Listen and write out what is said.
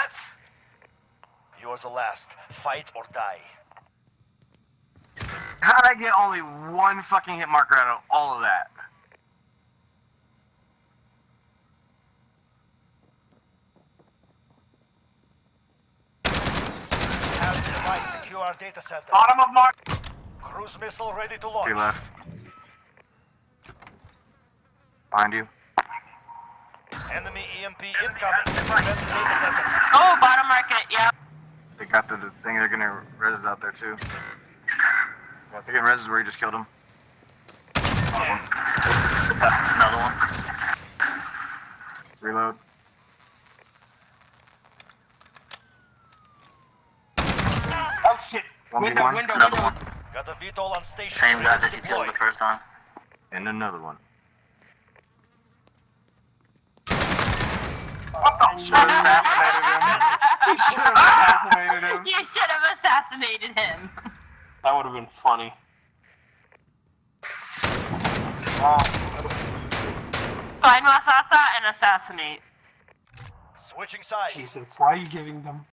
What? You are the last. Fight or die. How'd I get only one fucking hit marker out of all of that? Have secure our data center. Bottom of mark. Cruise missile ready to Three launch. left. Behind you. Enemy EMP incoming. Defend data center. Oh, bottom market, yep. They got the, the thing they're gonna res out there too. Yeah, they getting res where you just killed him. Another one. Reload. Oh shit. One Window, one. window, Another window. one. Got the VTOL on station. Same guy that to you killed the first time. And another one. Oh, what the Should assassinated him. You should have assassinated him. You should have assassinated him. That would have been funny. Find Masasa and assassinate. Switching sides. Jesus, why are you giving them